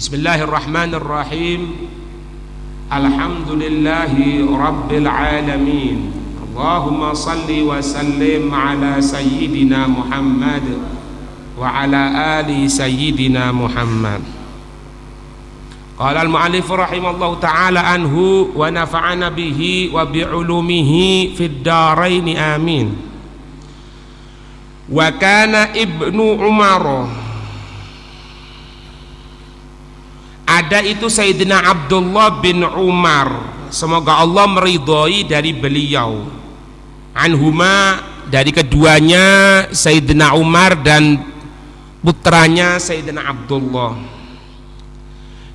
Bismillahirrahmanirrahim. Alhamdulillahi Rabbil Alamin. Allahumma salli wa sallim ala Sayyidina Muhammad Wa ala ali Sayyidina Muhammad. Qala al-mu'allif rahimallahu ta'ala anhu Wa nafa'ana bihi wa bi'ulumihi Fid daraini amin. Wa kana ibnu Umar Ada itu Sayyidina Abdullah bin Umar. Semoga Allah meridhoi dari beliau. Anhuma dari keduanya Sayyidina Umar dan putranya Sayyidina Abdullah.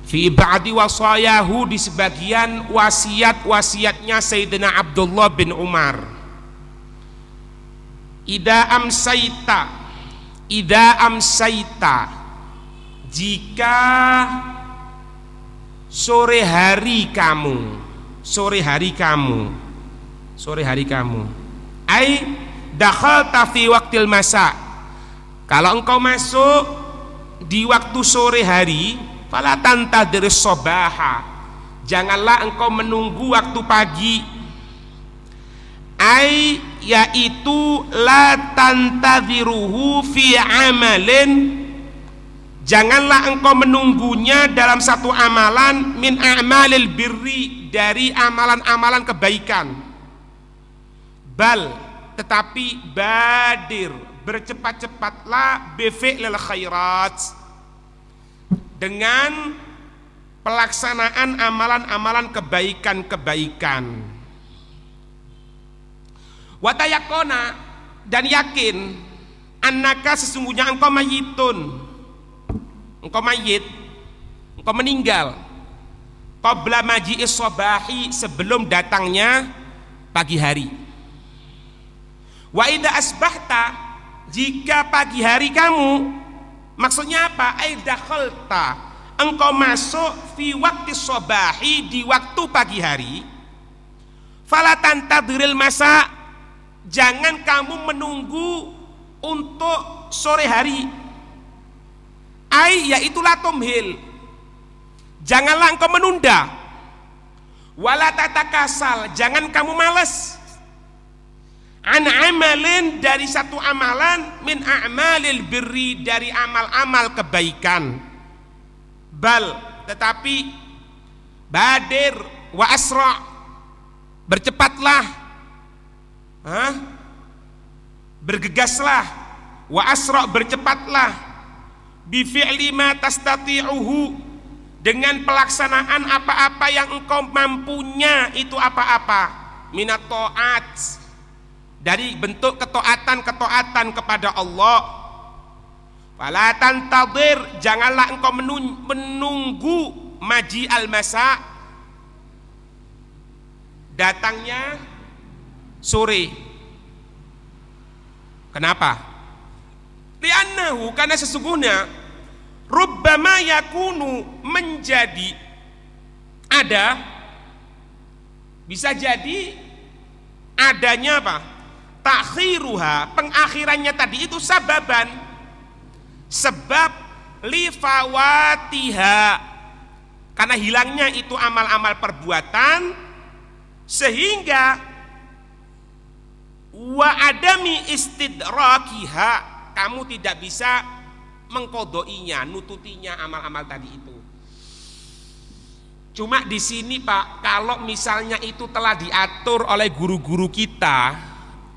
Fi ba'di wasayahu di sebagian wasiat-wasiatnya Sayyidina Abdullah bin Umar. Ida amsaita Ida amsaita Jika sore hari kamu. Sore hari kamu. Sore hari kamu. Ai dakhal tafi waktil masa. Kalau engkau masuk di waktu sore hari Fala tantadris sobaha Janganlah engkau menunggu waktu pagi. Ai yaitu la tantadhiruhu fi amalin janganlah engkau menunggunya dalam satu amalan min a'malil birri dari amalan-amalan kebaikan. Bal tetapi badir bercepat-cepatlah bifi'lil khairat. Dengan pelaksanaan amalan-amalan kebaikan-kebaikan. Watayakona dan yakin anaka sesungguhnya engkau mayitun engkau mayit. Engkau meninggal. Qabla maji'is sobahi sebelum datangnya pagi hari. Wa idha asbahta jika pagi hari kamu maksudnya apa? Aidakhalta engkau masuk fi waktu sobahi di waktu pagi hari. Falatan tadril masa jangan kamu menunggu untuk sore hari ai yaitu latumhil janganlah engkau menunda. Wala tatakasal jangan kamu malas an amalin dari satu amalan min a'malil birri dari amal-amal kebaikan. Bal tetapi badir wa asra bercepatlah. Hah? bergegaslah. Wa asra bercepatlah bi ma tastati'uhu. Dengan pelaksanaan apa-apa yang engkau mampunya itu apa-apa. Minat taat. Dari bentuk ketaatan-ketaatan kepada Allah. Fala tantadir. Janganlah engkau menunggu maji al-masa datangnya sore. Kenapa? Li'annahu karena sesungguhnya rubbama yakunu menjadi ada bisa jadi adanya apa? Takhiruha, pengakhirannya tadi itu sababan sebab lifawatiha karena hilangnya itu amal-amal perbuatan sehingga wa adami istidrakiha kamu tidak bisa mengkodoinya nututinya amal-amal tadi itu. Cuma di sini pak kalau misalnya itu telah diatur oleh guru-guru kita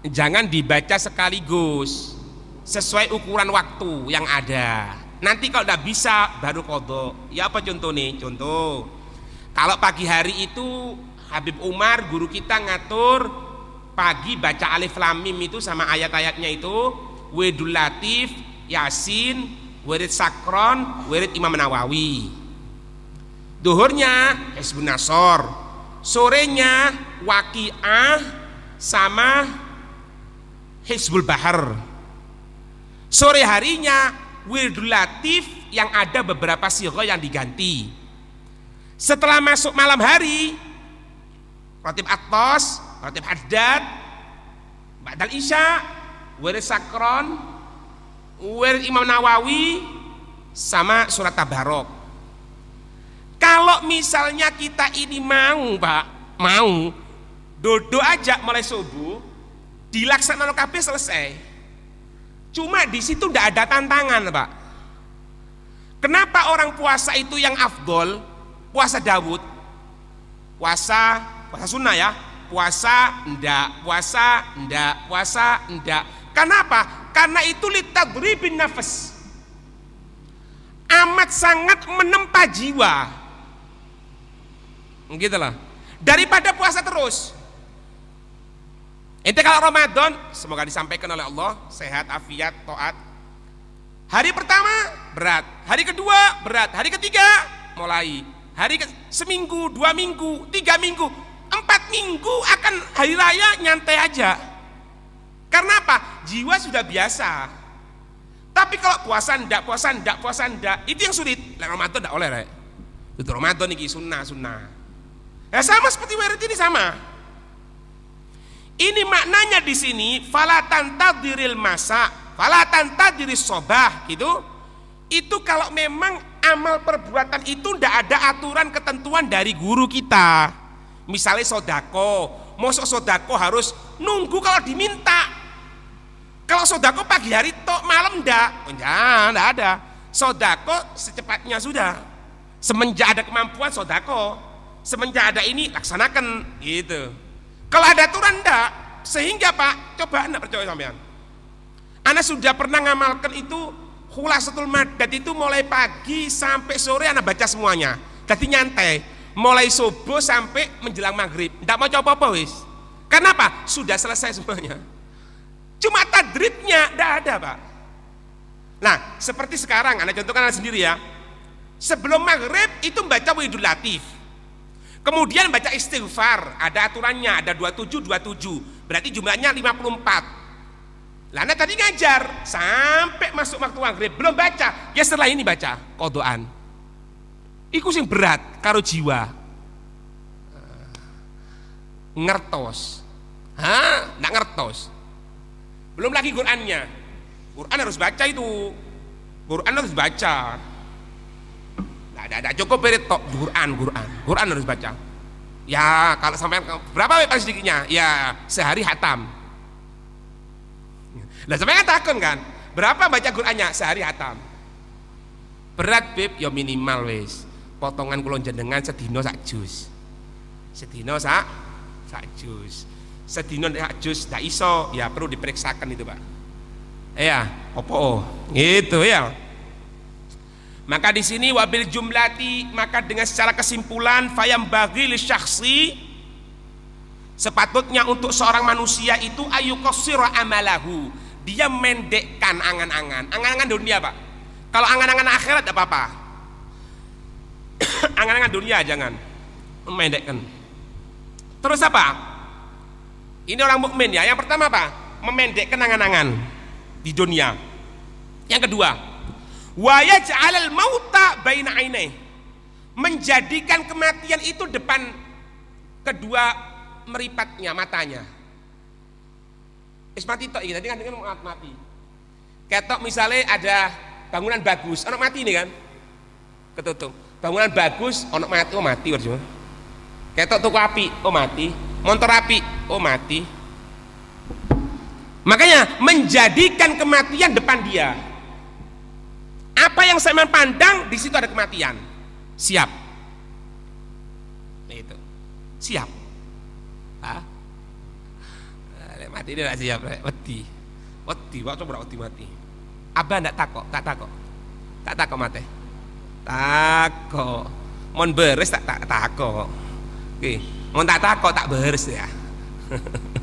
jangan dibaca sekaligus sesuai ukuran waktu yang ada. Nanti kalau tidak bisa baru kodok. Ya apa contoh nih? Contoh kalau pagi hari itu Habib Umar guru kita ngatur pagi baca alif lam mim itu sama ayat-ayatnya itu Wedul Latif, Yasin, Wirid Sakron, Wirid Imam Nawawi. Duhurnya Hizbun Nasor, sorenya Waqi'ah sama Hizbul Bahar. Sore harinya Wiridul Latif yang ada beberapa sirah yang diganti. Setelah masuk malam hari, Ratib Atos, Ratib Haddad Ba'dal Isya Wirid Sakron Wirid Imam Nawawi sama surat Tabarok Kalau misalnya kita ini mau, Pak, mau dodo aja mulai subuh, dilaksanakan KB selesai. Cuma di situ tidak ada tantangan, Pak. Kenapa orang puasa itu yang afdol? Puasa Dawud, puasa puasa sunnah ya, puasa ndak, puasa ndak, puasa ndak. Kenapa? Karena itu litadribin nafas. Amat sangat menempa jiwa. Gitulah. Daripada puasa terus. Ente kalau Ramadan, semoga disampaikan oleh Allah, sehat, afiat, toat. Hari pertama berat, hari kedua berat, hari ketiga mulai. Hari ke, seminggu, dua minggu, tiga minggu, empat minggu akan hari raya nyantai aja. Karena apa? Jiwa sudah biasa. Tapi kalau puasa ndak, puasa ndak, puasa ndak, itu yang sulit. Lah Ramadan ndak oleh, rek. Itu Ramadan nih sunnah, sunnah. Ya sama seperti wirid ini sama. Ini maknanya di sini falatan tadiril masa, falatan tadiris sobah gitu. Itu kalau memang amal perbuatan itu tidak ada aturan ketentuan dari guru kita. Misalnya sodako, mosok sodako harus nunggu kalau diminta. Kalau sodako pagi hari tok malam ndak, oh, ndak ada. Sodako secepatnya sudah. Semenjak ada kemampuan sodako, semenjak ada ini laksanakan gitu. Kalau ada aturan enggak, sehingga Pak, coba Anda percaya sampean. Anda sudah pernah ngamalkan itu khulasatul madad itu mulai pagi sampai sore Anda baca semuanya. Jadi nyantai, mulai subuh sampai menjelang maghrib. Tidak mau coba apa wis. Kenapa? Sudah selesai semuanya. Cuma tadribnya tidak ada Pak. Nah, seperti sekarang, Anda contohkan Anda sendiri ya. Sebelum maghrib itu membaca widul latif Kemudian baca istighfar, ada aturannya, ada 27 27. Berarti jumlahnya 54. Lana tadi ngajar sampai masuk waktu maghrib belum baca. Ya setelah ini baca kodoan. Iku sing berat karo jiwa. Ngertos. Hah? Nggak ngertos. Belum lagi Qurannya. Quran harus baca itu. Quran harus baca. Tidak ada, cukup beri tok Quran, Quran, Quran harus baca. Ya kalau sampai berapa paling sedikitnya? Ya sehari hatam. Nah sampai takut kan? Berapa baca Qurannya sehari hatam? Berat bib, ya minimal wes. Potongan kulon jenengan sedino sak jus. Sedino sak sak jus. Sedino sak jus tak iso, ya perlu diperiksakan itu pak. Ya, opo, gitu ya. Maka di sini wabil jumlati maka dengan secara kesimpulan fayam bagi li syakhsi sepatutnya untuk seorang manusia itu ayu kosiro amalahu. Dia mendekkan angan-angan. Angan-angan dunia pak. Kalau angan-angan akhirat tidak apa-apa. Angan-angan dunia jangan. Mendekkan. Terus apa ini orang mukmin ya. Yang pertama apa? Memendekkan angan-angan di dunia. Yang kedua wa yaj'alal mauta baina ainai menjadikan kematian itu depan kedua meripatnya matanya. Is mati tok tadi kan dengan mati. Ketok misalnya ada bangunan bagus anak mati nih kan? Ketutup. Bangunan bagus anak mati oh mati warjo ketok tuku api oh mati motor api oh mati makanya menjadikan kematian depan dia apa yang saya pandang di situ ada kematian. Siap. Itu. Siap. Ah. mati dia siap, wedi. Wedi, waktu berapa wedi mati. Abah ndak takok, tak takok. Tak takok mati. Takok. Mon beres tak tak takok. Oke, mon tak takok tak beres ya.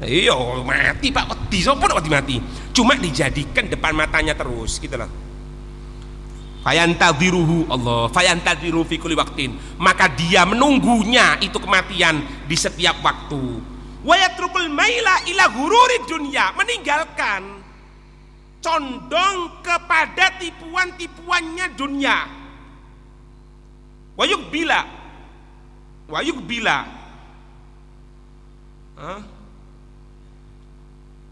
Iya mati pak. Wedi, sopo wedi mati. Cuma dijadikan depan matanya terus gitu loh. Fayantadhiruhu Allah. Fayantadhiru fi kulli waktin maka dia menunggunya itu kematian di setiap waktu. Wa yatrukul maila ila ghururi dunia meninggalkan condong kepada tipuan-tipuannya dunia. Wayuk bila wayuk bila huh?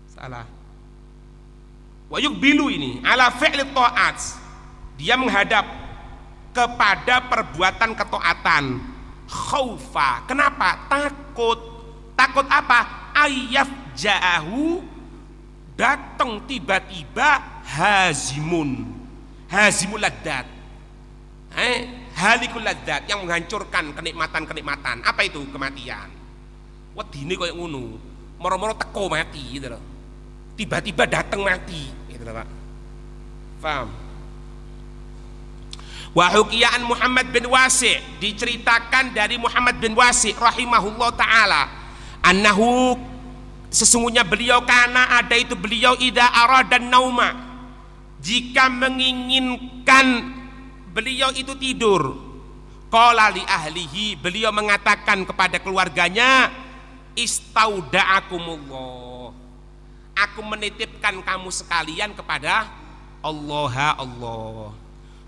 salah. Wayuk bilu ini ala fi'li ta'at. Dia menghadap kepada perbuatan ketaatan. Khaufa. Kenapa? Takut. Takut apa? Ayaf ja'ahu. Datang tiba-tiba hazimun. Hazimul ladat eh halikul ladat yang menghancurkan kenikmatan-kenikmatan. Apa itu kematian? Wedine koyo ngono moro-moro teko mati gitu loh. Tiba-tiba datang mati gitu loh Pak. Paham Wahukiyaan Muhammad bin Wasi diceritakan dari Muhammad bin Wasi rahimahullah taala annahu sesungguhnya beliau karena ada itu beliau ida dan nauma jika menginginkan beliau itu tidur. Qala li ahlihi beliau mengatakan kepada keluarganya istauda'akumullah. Aku menitipkan kamu sekalian kepada Allah Allah.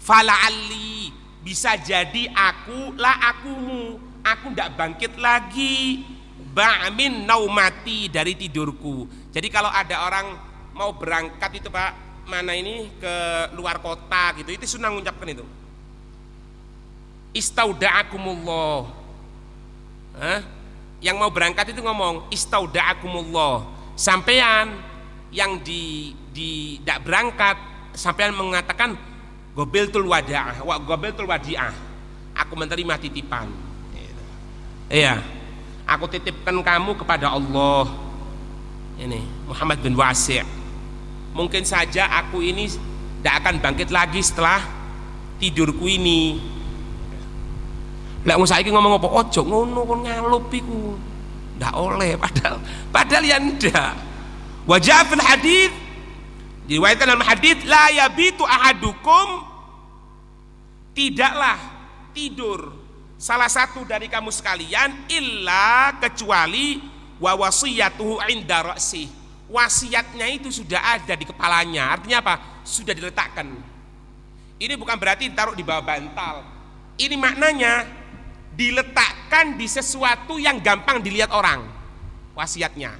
Fala'alli bisa jadi aku lah akumu. Aku tidak bangkit lagi. Ba'min naumati dari tidurku. Jadi kalau ada orang mau berangkat itu pak mana ini? Ke luar kota gitu. Itu sunnah mengucapkan itu istauda'akumullah Hah? yang mau berangkat itu ngomong istauda'akumullah sampean yang di di tidak berangkat sampean mengatakan Gobil tul wada'ah, wa gobil tul wadi'ah. Aku menerima titipan. Iya. Aku titipkan kamu kepada Allah. Ini Muhammad bin Wasi'. Mungkin saja aku ini tidak akan bangkit lagi setelah tidurku ini. Lah wong saiki ngomong apa? Ojo ngono kon ngalup iku. Ndak oleh padahal padahal ya ndak. Wajah fil hadis Diriwayatkan dalam hadis la yabitu ahadukum tidaklah tidur salah satu dari kamu sekalian illa kecuali wa wasiyatuhu inda ra'si. Wasiatnya itu sudah ada di kepalanya. Artinya apa? Sudah diletakkan. Ini bukan berarti ditaruh di bawah bantal. Ini maknanya diletakkan di sesuatu yang gampang dilihat orang. Wasiatnya.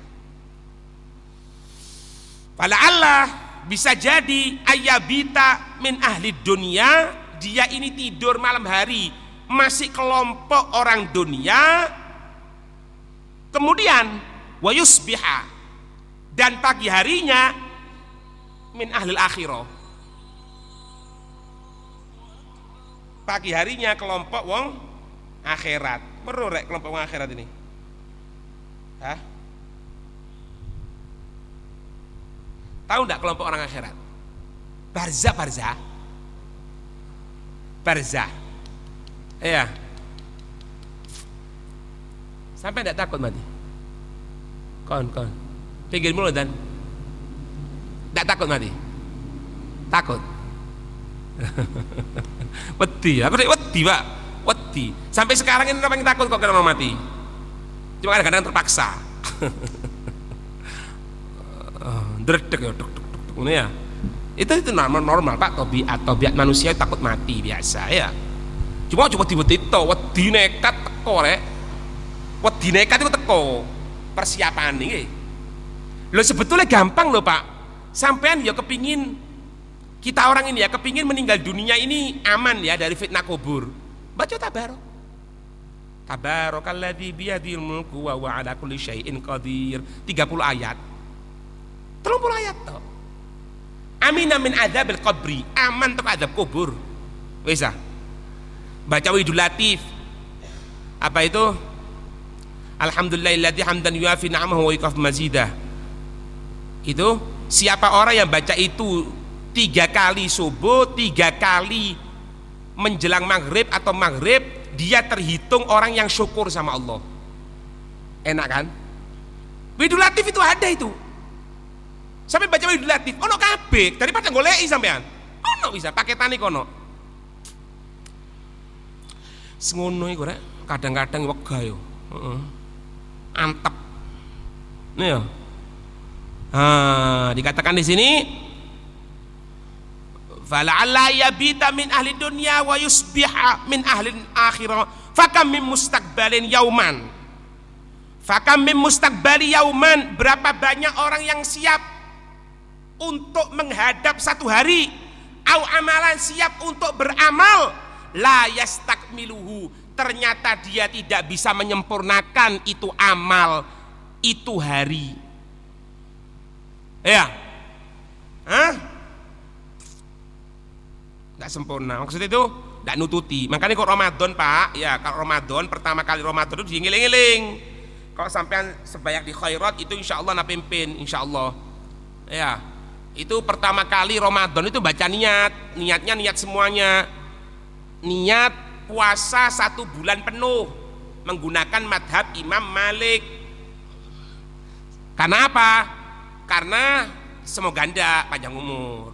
Pada Allah bisa jadi ayabita min ahli dunia dia ini tidur malam hari masih kelompok orang dunia kemudian wayusbiha dan pagi harinya min ahli akhirah pagi harinya kelompok wong akhirat perlu rek kelompok akhirat ini Hah? Tahu enggak kelompok orang akhirat? Barza, barza. Barza. Iya. Sampai enggak takut mati? Kon, kon. Pinggir mulut dan enggak takut mati? Takut. wedi, aku wedi, Pak. Wedi. Sampai sekarang ini orang yang takut kok kena mati. Cuma kadang-kadang terpaksa. dredeg ya duk ya. Itu itu normal normal pak. Tobiat tobiat manusia takut mati biasa ya. Cuma coba tiba-tiba wedi nekat teko rek. Wedi nekat itu teko. Persiapan nih lo sebetulnya gampang loh pak. Sampean ya kepingin kita orang ini ya kepingin meninggal dunia ini aman ya dari fitnah kubur baca tabarok Tabarakalladzi biyadil mulku wa huwa ala kulli syai'in qadir 30 ayat Telung puluh ayat toh. Amina min adabil qabri, aman tuh adab kubur. Bisa. Baca Widul Latif. Apa itu? Alhamdulillahilladzi hamdan yuafi na'amahu wa yukaf mazidah. Itu siapa orang yang baca itu tiga kali subuh, tiga kali menjelang maghrib atau maghrib, dia terhitung orang yang syukur sama Allah. Enak kan? Widul Latif itu ada itu. Sampai baca Widul Latif, ono kabeh daripada goleki sampean. Ono bisa paketane kono. Sengono iku kadang-kadang wega yo. Antep. Nih ya. Ah, dikatakan di sini fala'alla yabita min ahli dunya wa yusbiha min ahli akhirah. Fakam min mustaqbalin yauman. Fakam min mustaqbali yauman. Berapa banyak orang yang siap untuk menghadap satu hari? Au amalan siap untuk beramal? La yastakmiluhu. Ternyata dia tidak bisa menyempurnakan itu amal itu hari. Ya. Hah? Nggak sempurna. Maksud itu tidak nututi. Makanya kok Ramadan pak? Ya kalau Ramadan pertama kali Ramadan itu diingiling-iling kalau sampai sebanyak di khairat itu insya Allah napimpin insya Allah. Ya itu pertama kali Ramadan itu baca niat. Niatnya niat semuanya. Niat puasa satu bulan penuh menggunakan madhab Imam Malik. Karena apa? karena semoga anda panjang umur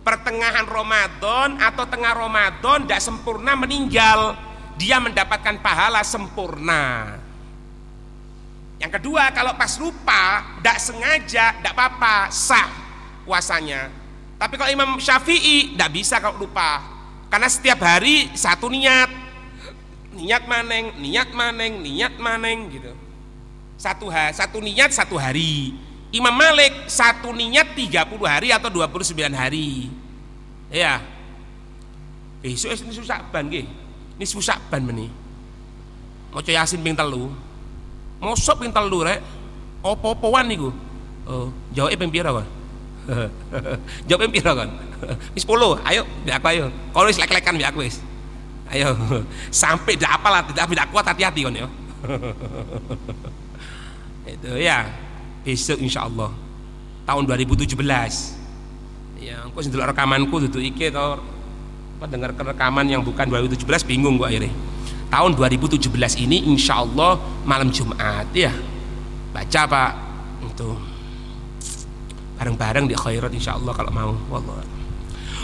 pertengahan Ramadan atau tengah Ramadan tidak sempurna meninggal. Dia mendapatkan pahala sempurna. Yang kedua kalau pas lupa tidak sengaja tidak apa-apa sah puasanya. Tapi kalau Imam Syafi'i tidak bisa kalau lupa karena setiap hari satu niat. Niat maneng niat maneng niat maneng gitu. Satu hari satu niat satu hari Imam Malik satu niat 30 hari atau 29 hari. Ya besok ini susah ban gih ini susah ban meni. Mau yasin ping telu. Mau sop ping telu rek. Opo-opoan niku? Oh jawabnya ping pira kan jawab ping pira kan wis 10 ayo biar aku ayo. Kalau wis lek-lekan biar aku wis. Ayo sampai tidak apalah tidak tidak kuat hati-hati kan ya itu ya besok insya Allah tahun 2017 ya aku sendiri rekamanku itu iki atau apa dengar rekaman yang bukan 2017 bingung gua akhirnya. Tahun 2017 ini insya Allah malam Jumat ya. Baca pak. Itu. Bareng-bareng di khairat insya Allah kalau mau. Wallah.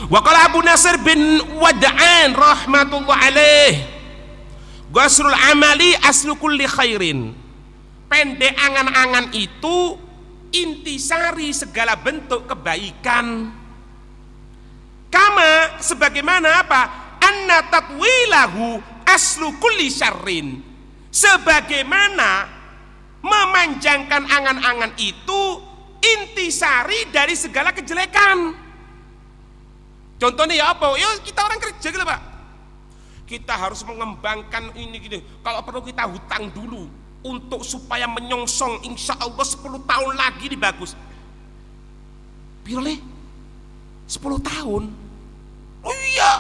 Waqala Abu Nasir bin Wad'an rahmatullah alaih. Gasrul amali aslu kulli khairin pendek angan-angan itu intisari segala bentuk kebaikan. Kama sebagaimana apa? Anna tatwilahu aslu kulli syarrin. Sebagaimana memanjangkan angan-angan itu intisari dari segala kejelekan. Contohnya ya apa? Ya kita orang kerja gitu pak. Kita harus mengembangkan ini gini. Kalau perlu kita hutang dulu untuk supaya menyongsong insya Allah 10 tahun lagi di bagus pilih 10 tahun oh iya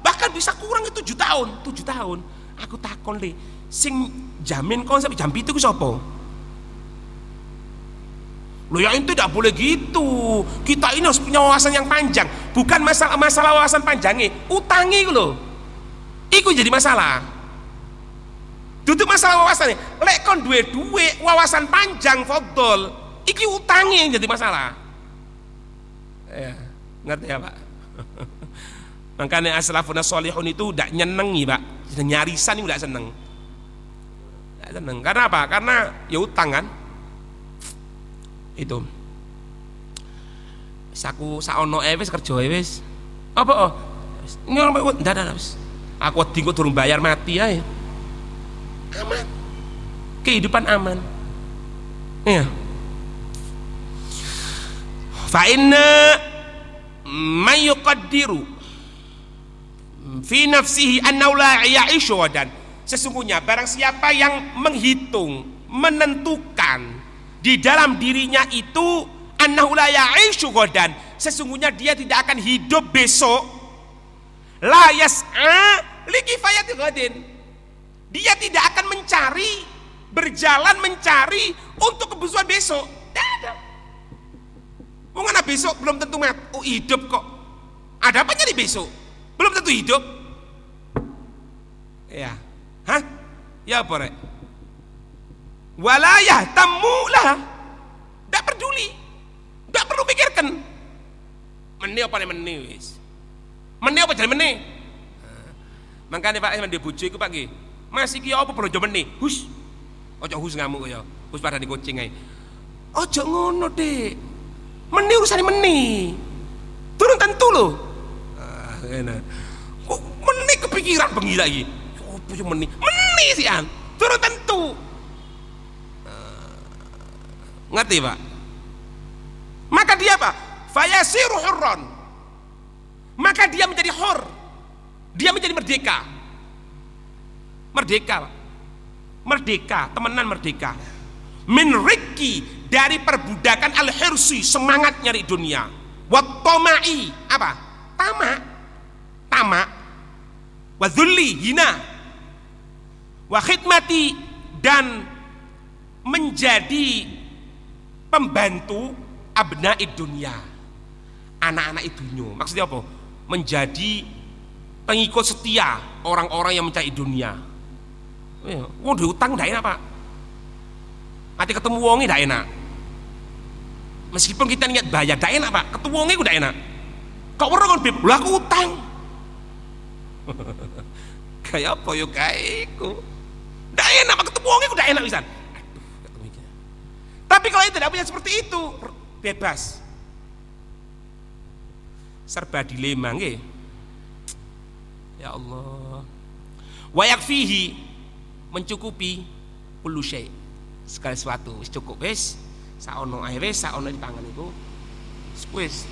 bahkan bisa kurang itu 7 tahun 7 tahun aku takon le sing jamin konsep jam itu ke siapa Loh ya itu tidak boleh gitu. Kita ini harus punya wawasan yang panjang. Bukan masalah masalah wawasan panjangnya, utangi loh. Iku jadi masalah. Duduk masalah wawasan lek kon duwe duwe wawasan panjang fadol iki utangi yang jadi masalah ya ngerti ya pak makanya aslafuna solihun itu udah nyenengi pak nyarisan itu udah seneng udah seneng karena apa karena ya utang kan itu saku saono ewes kerja ewes apa oh ini orang ndak ndak aku tinggal turun bayar mati ya aman. Kehidupan aman. Ya fa inna may yuqaddiru fi nafsihi annahu la ya'ishu dan sesungguhnya barang siapa yang menghitung menentukan di dalam dirinya itu annahu la ya'ishu dan sesungguhnya dia tidak akan hidup besok. La yas'a li kifayati ghadin dia tidak akan mencari, berjalan mencari untuk kebutuhan besok. Tidak. Mengapa besok belum tentu mat. Oh hidup kok. Ada apa jadi besok? Belum tentu hidup. Ya. Hah? Ya apa rek? Walayah tamulah. Tidak peduli. Tidak perlu pikirkan. Meni apa nih meni wis. Meni apa jadi meni? Makanya Pak Iman dia bujuk itu pagi masih iki apa perlu jaman nih. Hus. Ojo hus ngamuk ya. Hus pada di kucing ae. Ojo ngono dek meni urusan meni. Turun tentu lo ah enak. Kok meni kepikiran bengi lagi? Apa sih meni? Meni sih an turun tentu. Ah, ngerti pak? Maka dia apa fayasiru hurron. Maka dia menjadi hur dia menjadi merdeka merdeka merdeka temenan merdeka. Min dari perbudakan al hirsi semangat nyari dunia. Wattomai apa? Tamak. Tamak. Wadhulli hina. Wa khidmati dan menjadi pembantu abnaid dunia. Anak-anak dunia maksudnya apa? Menjadi pengikut setia orang-orang yang mencari dunia wong utang tidak enak pak? Nanti ketemu wongi tidak enak. Meskipun kita niat bayar tidak enak pak. Ketemu wongi tidak enak. Kok orang beb lah aku utang. Kayak apa yuk kayak tidak enak pak. Ketemu wongi tidak enak bisa tapi kalau tidak punya seperti itu bebas. Serba dilema ya Allah. Wayak fihi mencukupi syai. Segala sesuatu wis cukup wis. Saono ae wis saono di tangan itu wis.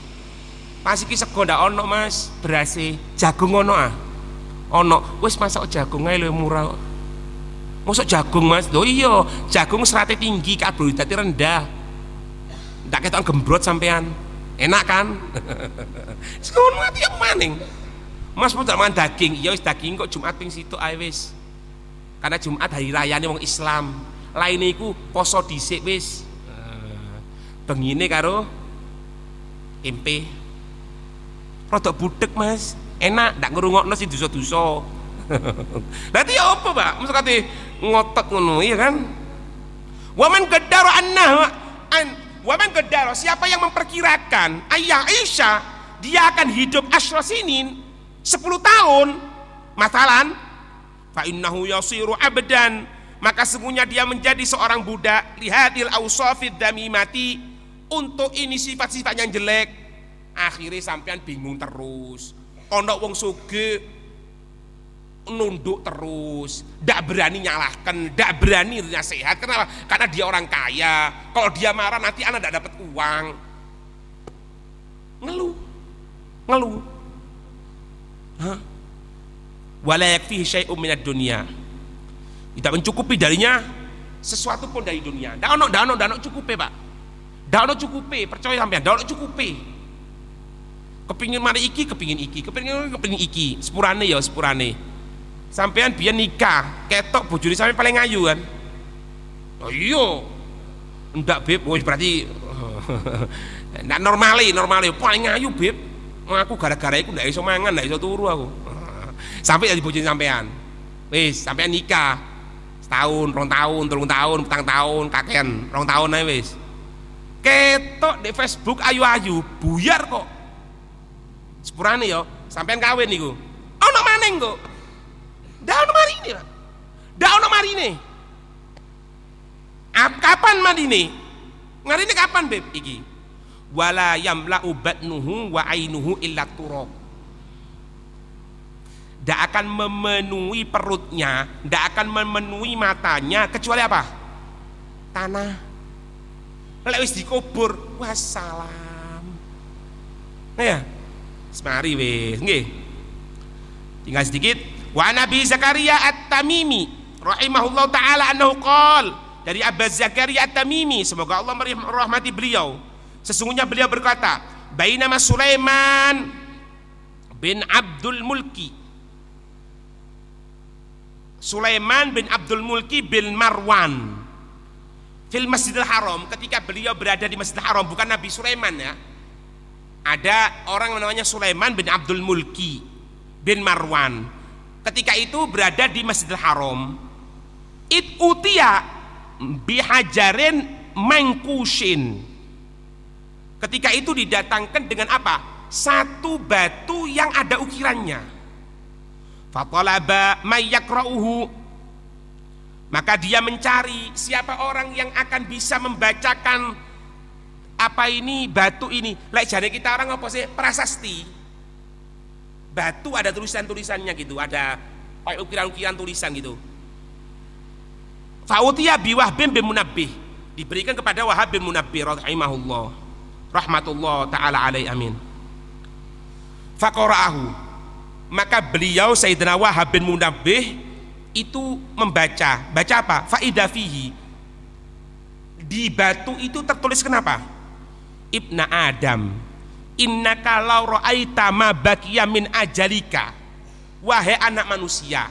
Pas iki sego ndak ono Mas. Berase jagung ono ah. Ono. Wis masak jagung ae lho murah. Masuk jagung mas, oh iya. Jagung seratnya tinggi, karbohidratnya rendah. Tidak ketok gembrot sampean, enak kan? Mati apa maning? Mas pun makan daging, iya wis daging kok Jumat ping situ ae wis. Karena Jumat hari raya nih wong Islam. Lainnya iku poso dhisik wis. Bengine karo tempe. Rodok budek Mas, enak ndak ngrungokno sing dosa-dosa. Berarti ya apa, Pak? Maksud kate ngotot ngono, iya kan? Waman gedaro anna an waman gedaro siapa yang memperkirakan ayah Aisyah dia akan hidup asra sinin 10 tahun masalan fa innahu yasiru abdan maka sungguhnya dia menjadi seorang budak lihadil awsafid damimati untuk ini sifat-sifat yang jelek akhirnya sampean bingung terus ono wong suge nunduk terus, tidak berani nyalahkan, tidak berani nasihat. Kenapa? Karena dia orang kaya. Kalau dia marah nanti anak tidak dapat uang. Ngeluh, ngeluh. Hah? Wala yakfihi syai'um minad dunia. Tidak mencukupi darinya sesuatu pun dari dunia. Tidak ono, tidak ono, tidak ono cukupi pak. Tidak ono cukupi, percaya sampean. Tidak ono cukupi. Kepingin mari iki, kepingin iki, kepingin kepingin iki. Sepurane ya, sepurane sampean biar nikah ketok bojone sampe paling ayu kan oh iya ndak beb oh berarti ndak normali normali paling ayu beb aku gara-gara itu ndak iso mangan ndak iso turu aku sampai jadi bojone sampean wis sampean nikah setahun rong tahun telung tahun petang tahun kakean rong tahun aja wis ketok di Facebook ayu-ayu buyar kok sepurane yo sampean kawin niku ono maning kok Dah ono marine, Pak. Dah ono marine. Kapan marine? Marine kapan, Beb? Iki. Wala yamla'u batnuhu wa ainuhu illa turab. Tidak akan memenuhi perutnya, tidak akan memenuhi matanya kecuali apa? Tanah. Lek dikubur, wassalam. Ya, semari wis, nggih. Tinggal sedikit, Wa Nabi Zakaria At-Tamimi rahimahullah taala annahu qol dari Abu Zakaria At-Tamimi semoga Allah merahmati beliau sesungguhnya beliau berkata bainama Sulaiman bin Abdul Mulki Sulaiman bin Abdul Mulki bin Marwan. Fil Masjidil Haram ketika beliau berada di Masjidil Haram bukan Nabi Sulaiman ya. Ada orang namanya Sulaiman bin Abdul Mulki bin Marwan. Ketika itu berada di Masjidil Haram it utia bihajarin mengkusin ketika itu didatangkan dengan apa? Satu batu yang ada ukirannya fatalaba mayyakra'uhu maka dia mencari siapa orang yang akan bisa membacakan apa ini batu ini. Like jadi kita orang apa sih? Prasasti. Batu ada tulisan-tulisannya gitu, ada ukiran-ukiran tulisan gitu. Fa'utiya biwah bin bin Munabbih. Diberikan kepada Wahab bin Munabbih rahimahullah. Rahmatullah taala alaih amin. Faqara'ahu maka beliau Sayyidina Wahab bin Munabbih itu membaca. Baca apa? Faidah fihi. Di batu itu tertulis kenapa? Ibna Adam. Inna kalau ra'aita ma baqiya min ajalika. Wahai anak manusia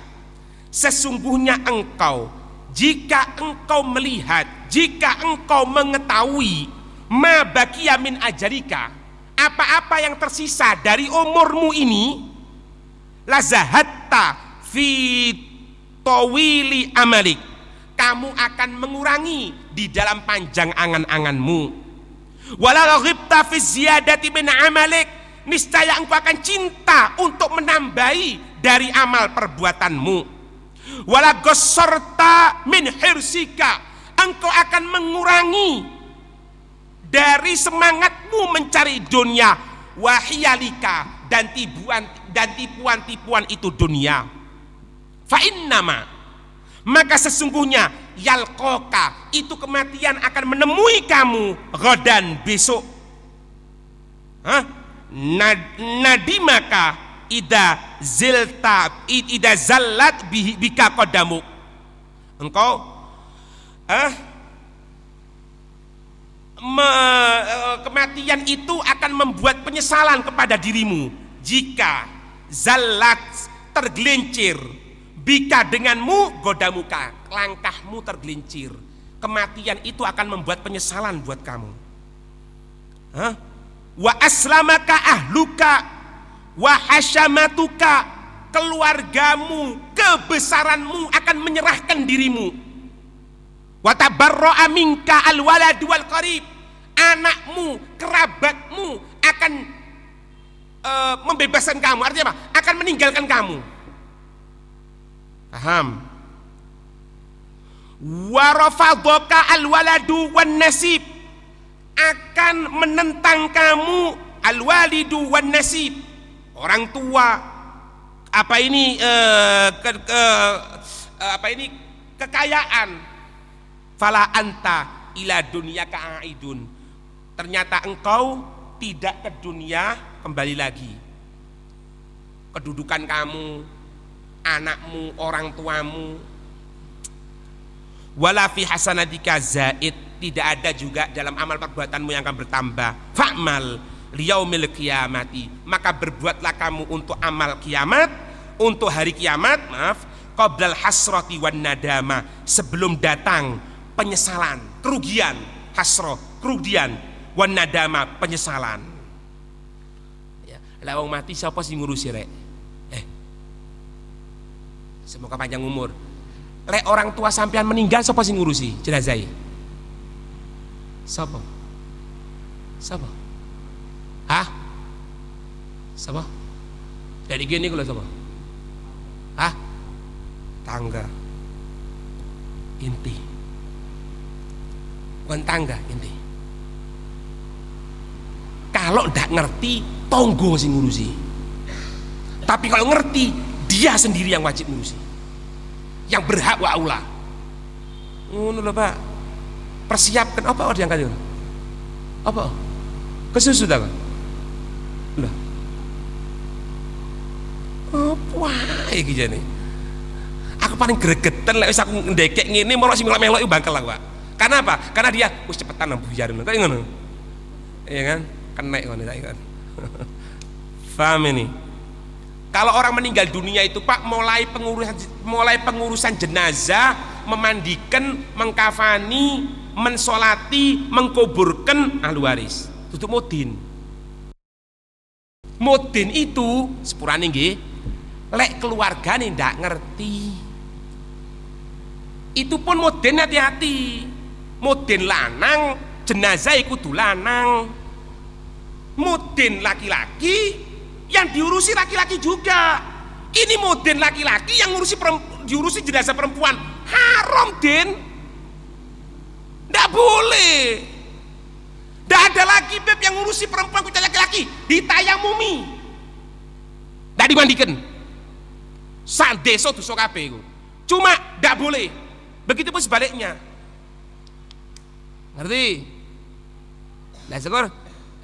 sesungguhnya engkau jika engkau melihat jika engkau mengetahui ma baqiya min ajalika apa-apa yang tersisa dari umurmu ini lazahatta fi tawili amalik. Kamu akan mengurangi di dalam panjang angan-anganmu. Walau ghibta fi ziyadati min amalik. Niscaya engkau akan cinta untuk menambahi dari amal perbuatanmu. Wala gossorta min hirsika. Engkau akan mengurangi dari semangatmu mencari dunia. Wahiyalika dan tipuan dan tipuan-tipuan itu dunia. Fa nama maka sesungguhnya yalkoka itu kematian akan menemui kamu godan besok. Hah? Nad, nadimaka ida zilta ida zallat bika kodamu engkau ah me, eh, kematian itu akan membuat penyesalan kepada dirimu. Jika zalat tergelincir bika denganmu godamuka langkahmu tergelincir kematian itu akan membuat penyesalan buat kamu Hah? wa aslamaka ahluka wa hasyamatuka keluargamu kebesaranmu akan menyerahkan dirimu Watabarro'a minka alwalad wal qarib. Anakmu, kerabatmu akan uh, membebaskan kamu. Artinya apa? Akan meninggalkan kamu. Paham? Warafadoka alwaladu wan nasib akan menentang kamu alwalidu wan nasib orang tua apa ini uh, ke, ke, uh, apa ini kekayaan fala anta ila dunia ka'aidun ternyata engkau tidak ke dunia kembali lagi. Kedudukan kamu anakmu orang tuamu. Wala fi hasanatika zaid. Tidak ada juga dalam amal perbuatanmu yang akan bertambah. Fa'mal liyaumil kiamati maka berbuatlah kamu untuk amal kiamat untuk hari kiamat maaf qoblal hasrati wan nadama. Sebelum datang penyesalan, kerugian, hasro, kerugian, wanadama, penyesalan. Ya, lawang mati siapa sih ngurusi rek? Eh, semoga panjang umur. Lek orang tua sampean meninggal siapa sih ngurusi jenazah? Siapa? Siapa? Hah? Siapa? Dari gini kalau siapa? Hah? Tangga. Inti bukan tangga inti kalau tidak ngerti tonggo sih ngurusi tapi kalau ngerti dia sendiri yang wajib ngurusi yang berhak wa Allah ngono lho Pak persiapkan apa yang diangkat apa kesusu dah lho apa iki jane aku paling gregetan lek wis aku ndekek ngene moro sing melok-melok bangkel aku Pak karena apa? Karena dia wis cepetan nang bujarin. Kok ngono? Iya kan? Kena ngono kan. Paham ini? Kalau orang meninggal dunia itu Pak mulai pengurusan mulai pengurusan jenazah, memandikan, mengkafani, mensolati, mengkuburkan ahli waris. Tutup mudin. Mudin itu sepurane nggih lek keluargane ndak ngerti. Itu pun mudin hati-hati mudin lanang jenazah kudu lanang mudin laki-laki yang diurusi laki-laki juga. Ini mudin laki-laki yang ngurusi diurusi jenazah perempuan. Haram din. Tidak boleh. Tidak ada lagi beb yang ngurusi perempuan kucing laki-laki. Ditayamumi tidak dimandikan. Sak deso dosa kabeh cuma tidak boleh. Begitu pun sebaliknya. Ngerti? Nah, syukur.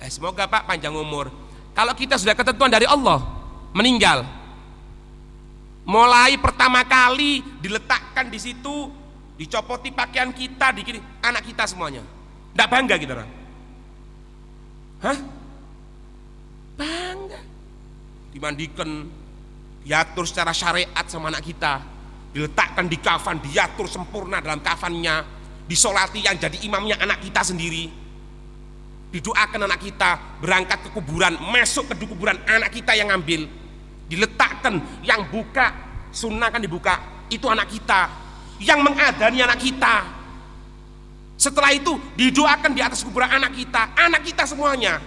Eh, semoga Pak panjang umur. Kalau kita sudah ketentuan dari Allah, meninggal, mulai pertama kali diletakkan di situ dicopoti pakaian kita dikini anak kita semuanya. Tidak bangga kita orang? Hah? Bangga. Dimandikan diatur secara syariat sama anak kita. Diletakkan di kafan diatur sempurna dalam kafannya. Disolati yang jadi imamnya anak kita sendiri didoakan anak kita berangkat ke kuburan masuk ke kuburan anak kita yang ngambil. Diletakkan yang buka sunnah kan dibuka. Itu anak kita yang mengadani anak kita. Setelah itu didoakan di atas kuburan anak kita anak kita semuanya.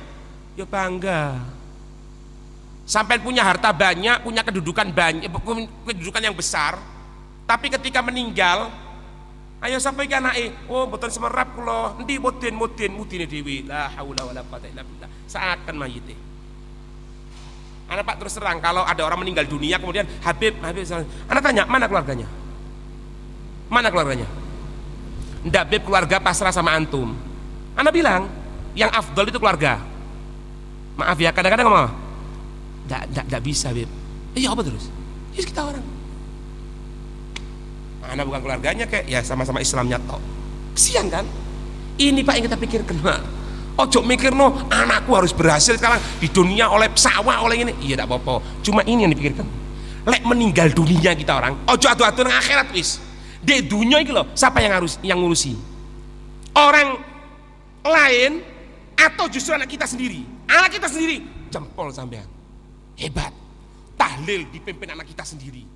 Ya bangga. Sampai punya harta banyak punya kedudukan banyak kedudukan yang besar. Tapi ketika meninggal ayo sampai ke anak oh betul semerap kulo nanti mudin mudin mudin dewi la haula wala quwata illa billah seakan mayit Anak Pak terus terang kalau ada orang meninggal dunia kemudian Habib, Habib, anak tanya mana keluarganya? Mana keluarganya? Ndak Habib keluarga pasrah sama antum. Anak bilang yang afdol itu keluarga. Maaf ya kadang-kadang. Ndak, ndak, ndak bisa Habib. Iya apa terus? Ya kita orang. Anak bukan keluarganya kayak ya sama-sama Islamnya tok. Kesian kan? Ini Pak yang kita pikirkan Pak Ojo mikir no, anakku harus berhasil sekarang di dunia oleh sawah oleh ini. Iya tidak apa-apa. Cuma ini yang dipikirkan. Lek meninggal dunia kita orang. Ojo atu-atu nang akhirat wis. Di dunia itu loh, siapa yang harus yang ngurusi? Orang lain atau justru anak kita sendiri? Anak kita sendiri jempol sampean. Hebat. Tahlil dipimpin anak kita sendiri.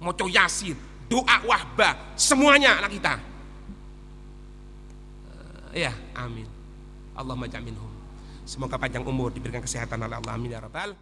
Moco yasin, doa wahbah, semuanya anak kita. Uh, ya, amin. Allahumma ja'minhum. Semoga panjang umur diberikan kesehatan oleh Allah amin ya rabbal